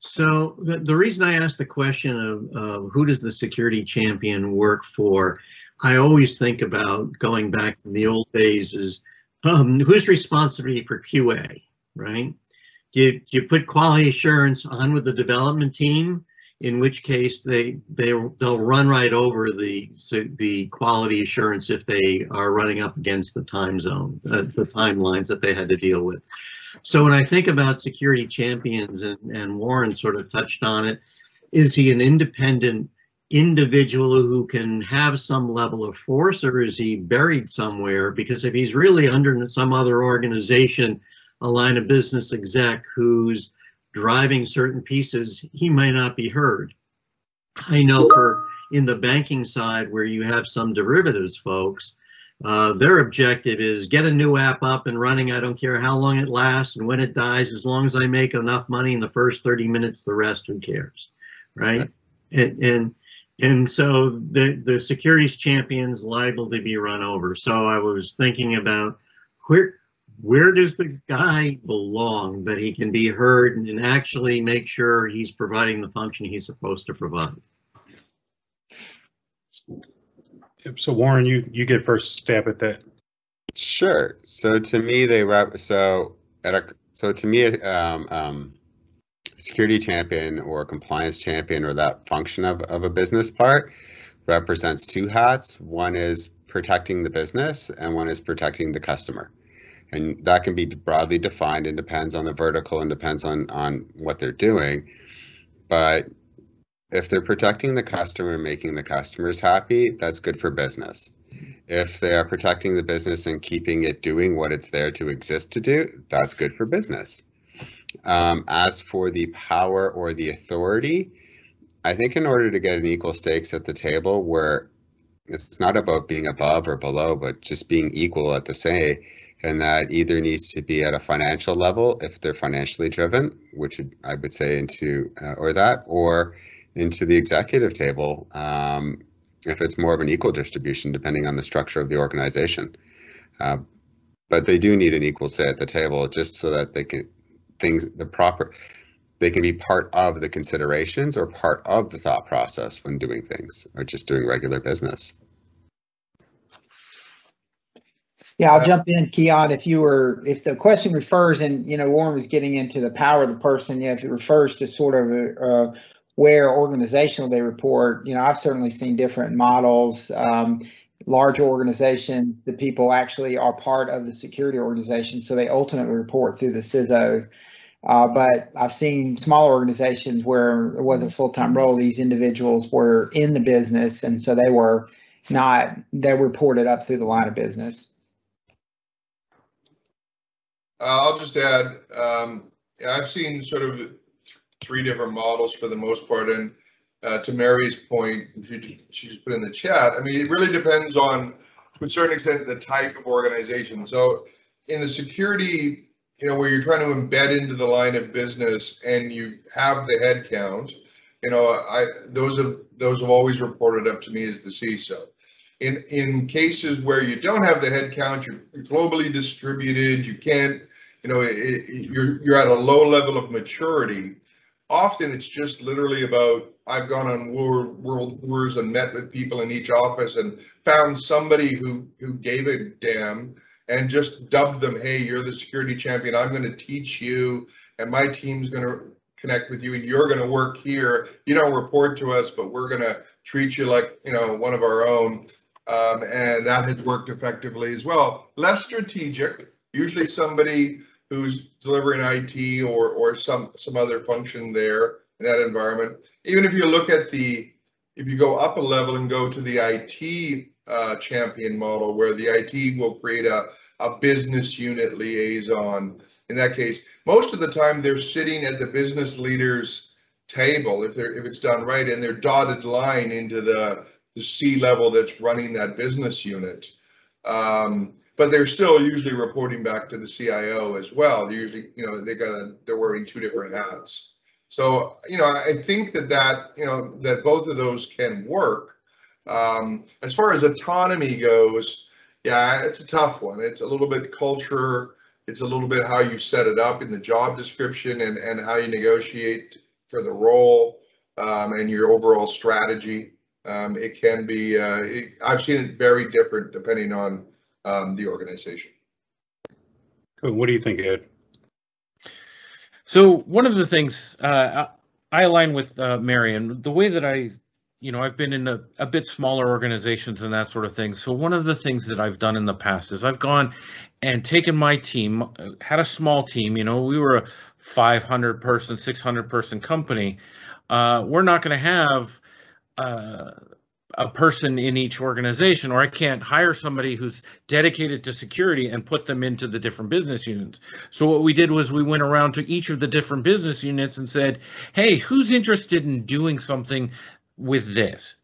So the, the reason I asked the question of, of who does the security champion work for, I always think about going back to the old days is um, who's responsibility for QA, right? Do you, do you put quality assurance on with the development team, in which case they they they'll run right over the the quality assurance if they are running up against the time zone, uh, the timelines that they had to deal with. So when I think about security champions, and, and Warren sort of touched on it, is he an independent individual who can have some level of force or is he buried somewhere? Because if he's really under some other organization, a line of business exec who's driving certain pieces, he might not be heard. I know for in the banking side where you have some derivatives folks, uh, their objective is get a new app up and running. I don't care how long it lasts and when it dies, as long as I make enough money in the first 30 minutes, the rest, who cares, right? And, and and so the the securities champions liable to be run over. So I was thinking about where where does the guy belong that he can be heard and actually make sure he's providing the function he's supposed to provide. So Warren, you you get first stab at that. Sure. So to me, they rep. So at a so to me, um, um, security champion or compliance champion or that function of, of a business part represents two hats. One is protecting the business and one is protecting the customer. And that can be broadly defined and depends on the vertical and depends on, on what they're doing. But if they're protecting the customer and making the customers happy, that's good for business. If they are protecting the business and keeping it doing what it's there to exist to do, that's good for business. Um, as for the power or the authority, I think in order to get an equal stakes at the table where it's not about being above or below, but just being equal at the say, and that either needs to be at a financial level if they're financially driven, which I would say into uh, or that, or into the executive table um, if it's more of an equal distribution depending on the structure of the organization. Uh, but they do need an equal say at the table just so that they can things the proper they can be part of the considerations or part of the thought process when doing things or just doing regular business. Yeah, I'll jump in, Keyaan. If you were, if the question refers, and you know, Warren was getting into the power of the person. Know, if it refers to sort of uh, where organizational they report, you know, I've certainly seen different models. Um, large organizations, the people actually are part of the security organization, so they ultimately report through the CISOs. Uh, but I've seen smaller organizations where it wasn't full time role. These individuals were in the business, and so they were not. They reported up through the line of business. Uh, I'll just add. Um, I've seen sort of three different models for the most part, and uh, to Mary's point, she, she's put in the chat. I mean, it really depends on, to a certain extent, the type of organization. So, in the security you know, where you're trying to embed into the line of business and you have the headcount, you know, I those have those have always reported up to me as the CISO. In in cases where you don't have the headcount, you're globally distributed, you can't, you know, it, it, you're you're at a low level of maturity. Often it's just literally about I've gone on world, world tours and met with people in each office and found somebody who who gave a damn and just dubbed them, hey, you're the security champion. I'm going to teach you, and my team's going to connect with you, and you're going to work here. You don't report to us, but we're going to treat you like you know one of our own. Um, and that has worked effectively as well. Less strategic, usually somebody who's delivering IT or or some some other function there in that environment. Even if you look at the if you go up a level and go to the IT uh, champion model where the IT will create a, a business unit liaison. In that case, most of the time they're sitting at the business leaders table if they're if it's done right and they're dotted line into the the C level that's running that business unit. Um, but they're still usually reporting back to the CIO as well. They're usually, you know, they got they're wearing two different hats. So, you know, I think that that, you know, that both of those can work. Um, as far as autonomy goes, yeah, it's a tough one. It's a little bit culture. It's a little bit how you set it up in the job description and, and how you negotiate for the role um, and your overall strategy. Um, it can be, uh, it, I've seen it very different depending on um, the organization. Good. What do you think, Ed? So one of the things uh, I I align with uh, Marion, the way that I, you know, I've been in a, a bit smaller organizations and that sort of thing. So one of the things that I've done in the past is I've gone and taken my team, uh, had a small team. You know, we were a 500 person, 600 person company. Uh, we're not going to have uh, a person in each organization, or I can't hire somebody who's dedicated to security and put them into the different business units. So what we did was we went around to each of the different business units and said, "Hey, who's interested in doing something with this?"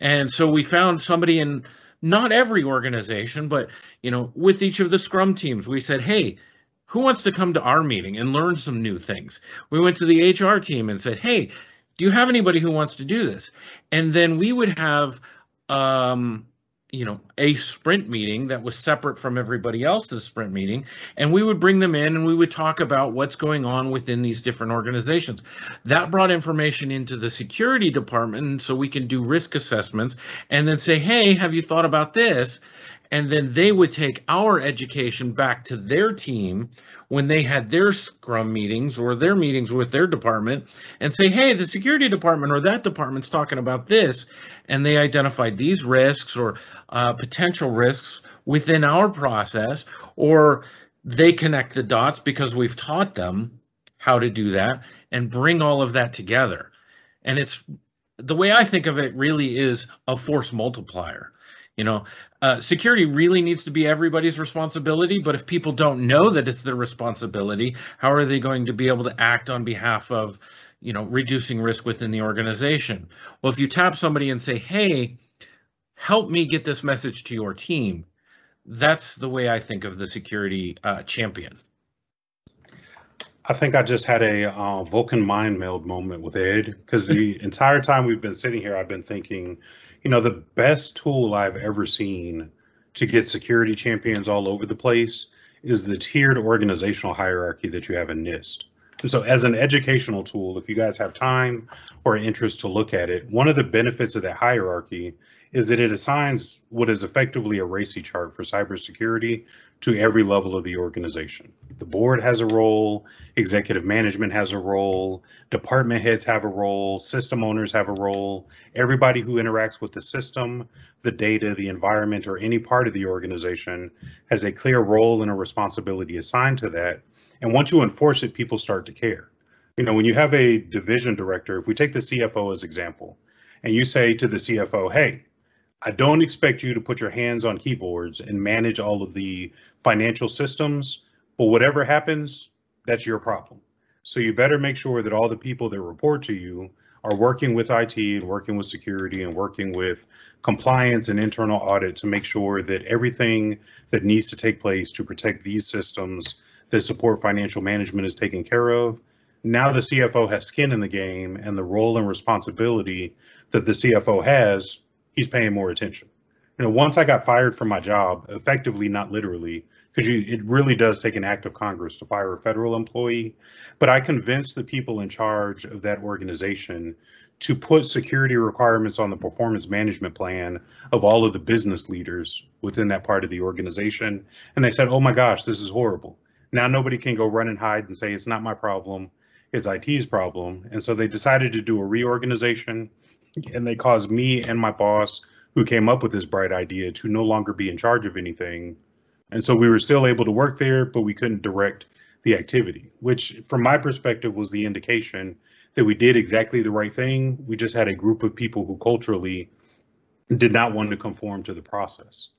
And so we found somebody in not every organization, but you know, with each of the scrum teams, we said, "Hey, who wants to come to our meeting and learn some new things?" We went to the HR team and said, "Hey, do you have anybody who wants to do this?" And then we would have um you know a sprint meeting that was separate from everybody else's sprint meeting and we would bring them in and we would talk about what's going on within these different organizations that brought information into the security department so we can do risk assessments and then say hey have you thought about this and then they would take our education back to their team when they had their scrum meetings or their meetings with their department and say hey the security department or that department's talking about this. And they identified these risks or uh, potential risks within our process or they connect the dots because we've taught them how to do that and bring all of that together. And it's the way i think of it really is a force multiplier you know, uh, security really needs to be everybody's responsibility. But if people don't know that it's their responsibility, how are they going to be able to act on behalf of, you know, reducing risk within the organization? Well, if you tap somebody and say, "Hey, help me get this message to your team," that's the way I think of the security uh, champion. I think I just had a uh, Vulcan mind meld moment with Ed because the entire time we've been sitting here, I've been thinking, you know, the best tool I've ever seen to get security champions all over the place is the tiered organizational hierarchy that you have in NIST. And so, as an educational tool, if you guys have time or interest to look at it, one of the benefits of that hierarchy is that it assigns what is effectively a RACI chart for cybersecurity to every level of the organization. The board has a role, executive management has a role, department heads have a role, system owners have a role. Everybody who interacts with the system, the data, the environment, or any part of the organization has a clear role and a responsibility assigned to that. And once you enforce it, people start to care. You know, when you have a division director, if we take the CFO as example, and you say to the CFO, hey, I don't expect you to put your hands on keyboards and manage all of the financial systems, but whatever happens, that's your problem. So you better make sure that all the people that report to you are working with IT and working with security and working with compliance and internal audit to make sure that everything that needs to take place to protect these systems that support financial management is taken care of. Now the CFO has skin in the game and the role and responsibility that the CFO has he's paying more attention. You know, once I got fired from my job, effectively, not literally, because it really does take an act of Congress to fire a federal employee, but I convinced the people in charge of that organization to put security requirements on the performance management plan of all of the business leaders within that part of the organization. And they said, oh my gosh, this is horrible. Now nobody can go run and hide and say, it's not my problem, it's IT's problem. And so they decided to do a reorganization and they caused me and my boss who came up with this bright idea to no longer be in charge of anything and so we were still able to work there but we couldn't direct the activity which from my perspective was the indication that we did exactly the right thing. We just had a group of people who culturally did not want to conform to the process